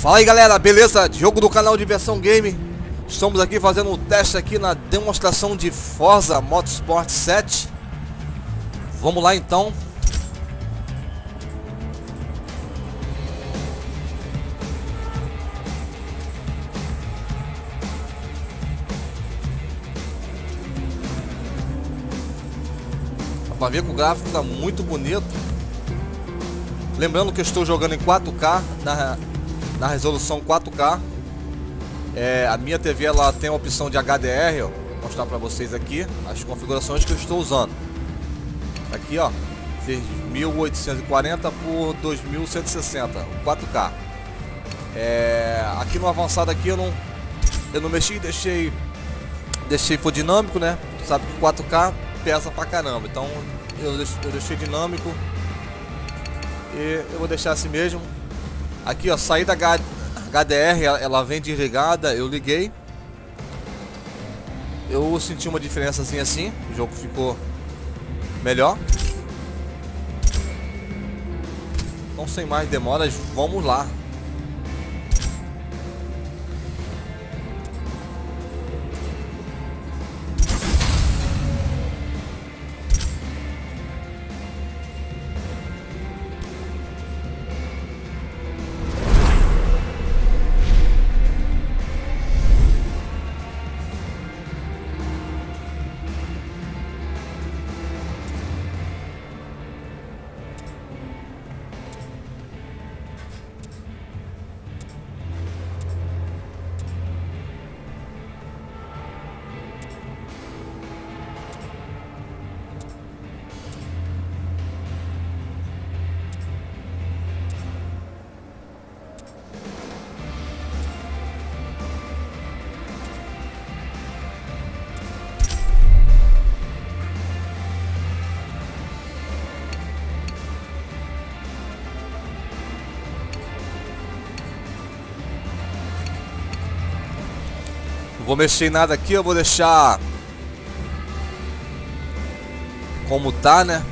Fala aí galera, beleza? Jogo do canal Diversão Game. Estamos aqui fazendo um teste aqui na demonstração de Forza Motorsport 7 Vamos lá então. Dá pra ver que o gráfico tá muito bonito. Lembrando que eu estou jogando em 4K na na resolução 4K. É, a minha TV ela tem a opção de HDR, ó, vou mostrar para vocês aqui as configurações que eu estou usando. Aqui, ó, 1840 por 2160, 4K. É, aqui no avançado aqui eu não eu não mexi, deixei deixei for dinâmico, né? Sabe que 4K pesa pra caramba, então eu eu deixei dinâmico e eu vou deixar assim mesmo. Aqui, ó, saída HDR, ela vem desligada, eu liguei. Eu senti uma diferença assim assim, o jogo ficou melhor. Então sem mais demoras, vamos lá. Vou mexer em nada aqui, eu vou deixar como tá, né?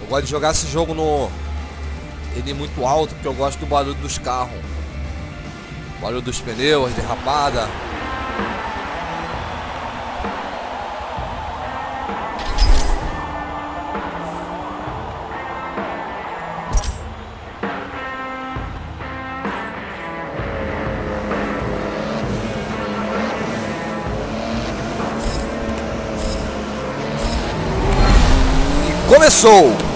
Eu gosto de jogar esse jogo no ele é muito alto, porque eu gosto do barulho dos carros. Barulho dos pneus, derrapada. Começou!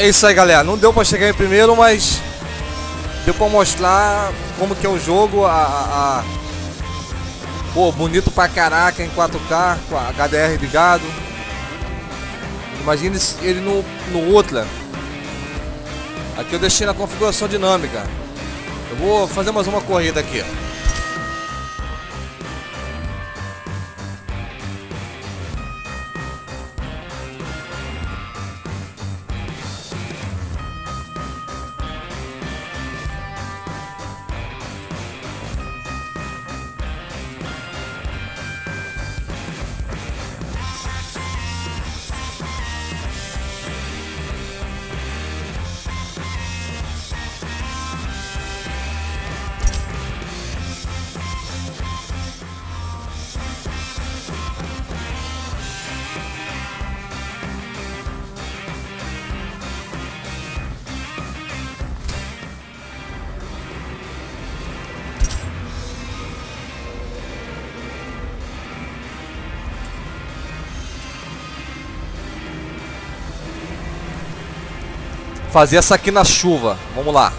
É isso aí, galera. Não deu pra chegar em primeiro, mas deu pra mostrar como que é o jogo. A, a, a... Pô, bonito pra caraca em 4K, com a HDR ligado. Imagine ele no, no Ultra. Aqui eu deixei na configuração dinâmica. Eu vou fazer mais uma corrida aqui. Fazer essa aqui na chuva. Vamos lá.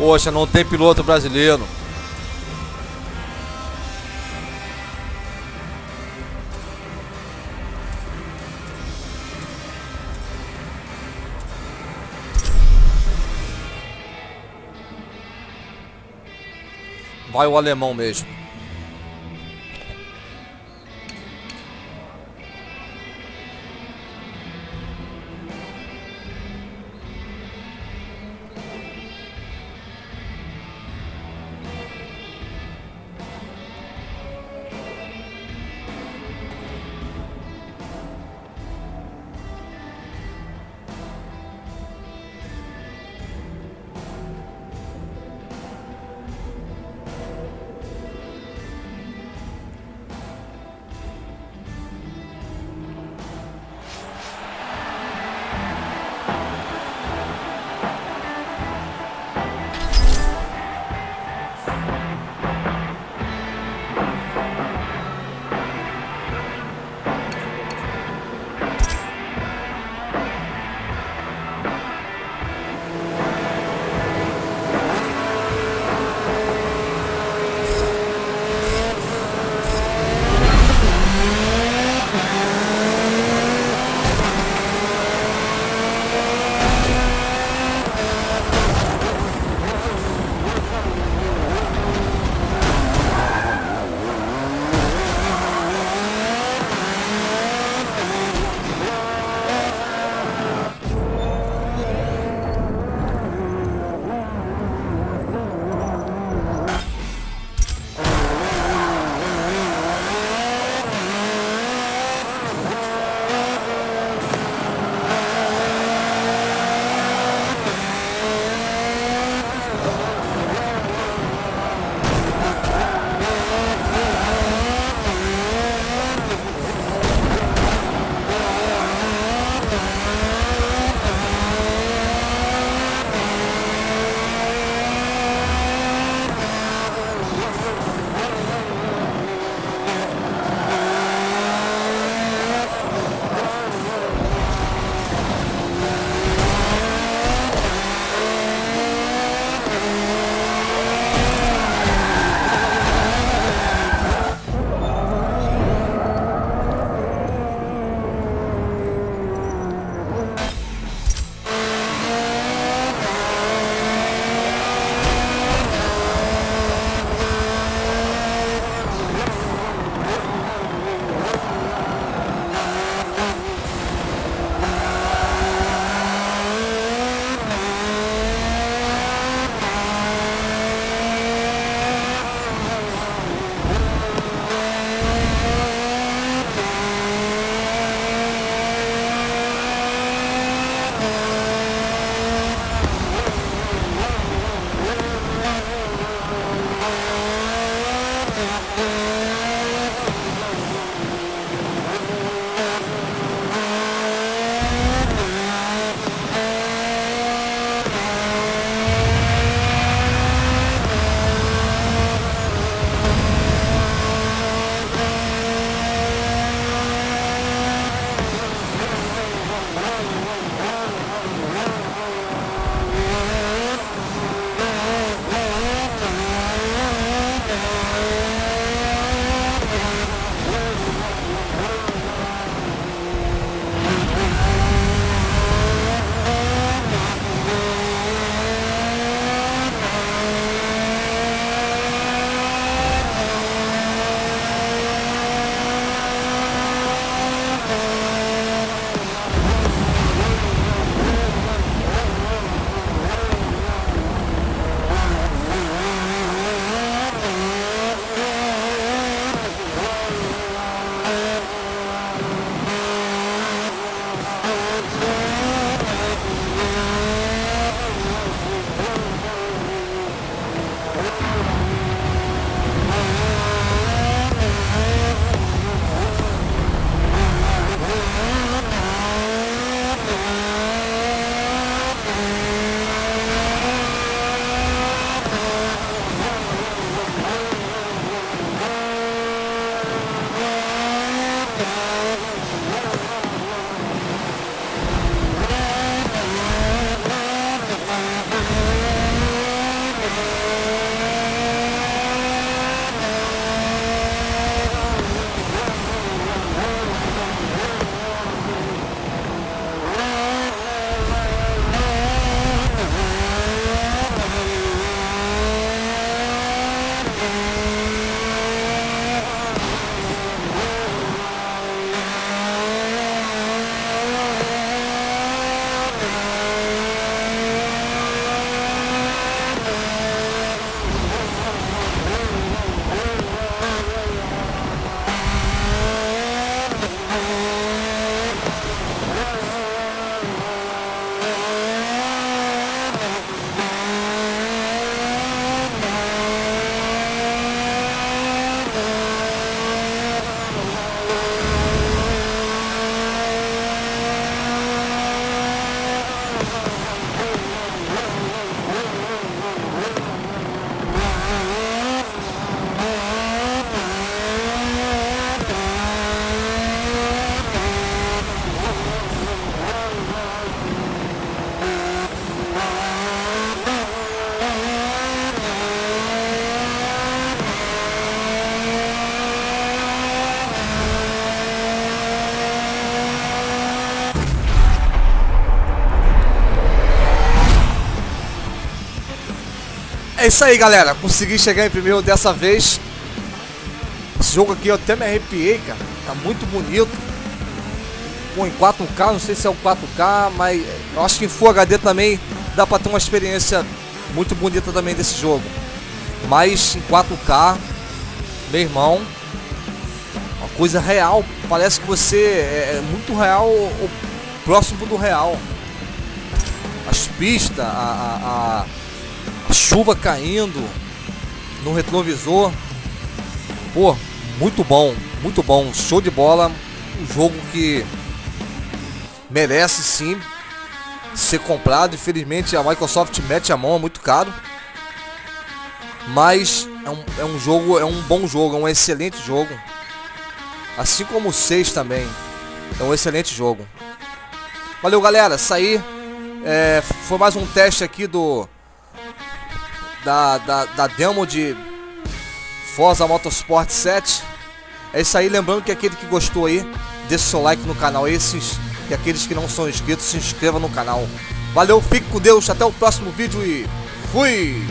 Poxa, não tem piloto brasileiro. Vai o alemão mesmo. É isso aí, galera. Consegui chegar em primeiro dessa vez. Esse jogo aqui eu até me arrepiei, cara. Tá muito bonito. Pô, em 4K, não sei se é o 4K, mas eu acho que em Full HD também dá pra ter uma experiência muito bonita também desse jogo. Mas em 4K, meu irmão, uma coisa real. Parece que você é, é muito real ou próximo do real. As pistas, a, a, a, a chuva caindo no retrovisor. Pô, muito bom, muito bom, show de bola. Um jogo que merece sim ser comprado. Infelizmente a Microsoft mete a mão, é muito caro. Mas é um, é um jogo, é um bom jogo, é um excelente jogo. Assim como o 6 também. É um excelente jogo. Valeu galera, saí. É, foi mais um teste aqui do. Da, da, da demo de Forza Motorsport 7. É isso aí, lembrando que aquele que gostou aí, deixa seu like no canal. Esses e aqueles que não são inscritos, se inscrevam no canal. Valeu, fique com Deus, até o próximo vídeo e fui!